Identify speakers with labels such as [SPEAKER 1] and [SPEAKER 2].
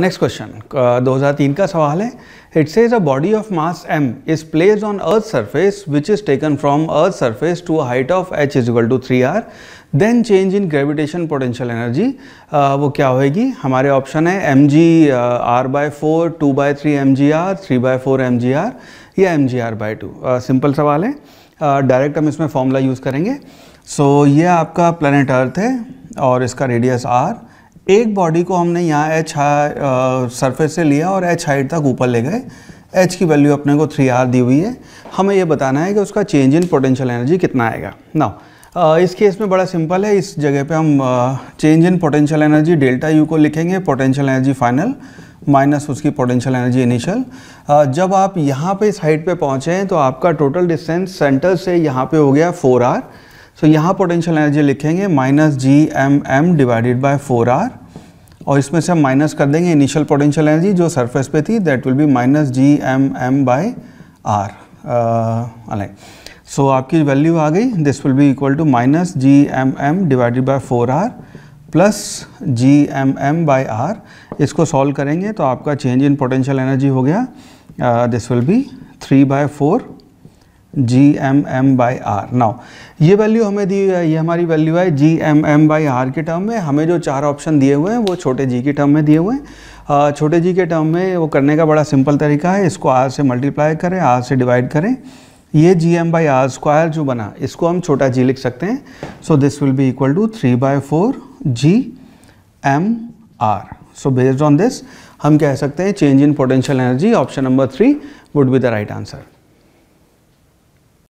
[SPEAKER 1] Next question 2003 का सवाल है। It says a body of mass m is placed on earth surface which is taken from earth surface to height of h is equal to three R then change in gravitation potential energy वो क्या होएगी? हमारे option है M G R by four two by three M G R three by four M G R या M G R by two simple सवाल है। Direct uh, हम इसमें फॉर्मूला यूज़ करेंगे। सो so, ये आपका प्लानट अर्थ है और इसका रेडियस आर एक बॉडी को हमने यहाँ एच सरफेस से लिया और एच हाइट तक ऊपर ले गए। एच की वैल्यू अपने को थ्री आर दी हुई है। हमें ये बताना है कि उसका चेंज इन पोटेंशियल एनर्जी कितना आएगा। नाउ इस केस में बड़ा सिंपल है। इस जगह पे हम change in potential energy delta U को लिखेंगे पोटेंशियल एनर्जी फाइनल माइनस उसकी पोटेंशियल एनर्जी इनिशियल जब आप यहाँ पे इस हाइट पे पहुँचे हैं तो आपका टोटल डिस्टेंस सेंटर से यहाँ पे हो गया फोर आर सो यहाँ पोटेंशियल एनर्जी लिखेंगे minus G M M divided by four R और इसमें से हम माइनस कर देंगे इनिशियल पोटेंशियल एनर्जी जो सरफेस पे थी that will be minus G M M by R align so आपकी वैल्यू आ गई। This will be equal to minus G M M divided by four R plus G M M by R इसको solve करेंगे तो आपका change in potential energy हो गया। This will be three by four G M M by R now ये value हमें दी हुई है, ये हमारी वैल्यू है G M M by R के टर्म में। हमें जो चार ऑप्शन दिए हुए हैं, वो छोटे जी के टर्म में दिए हुए हैं। छोटे जी के टर्म में वो करने का बड़ा सिंपल तरीका है, इसको आर से मल्टीप्लाई करें आर से डिवाइड करें। ये G M by R square जो बना, इसको हम छोटा जी लिख सकते हैं। So this will be equal to three by four G M R so based on this हम कह सकते हैं change in potential energy option number three would be the right answer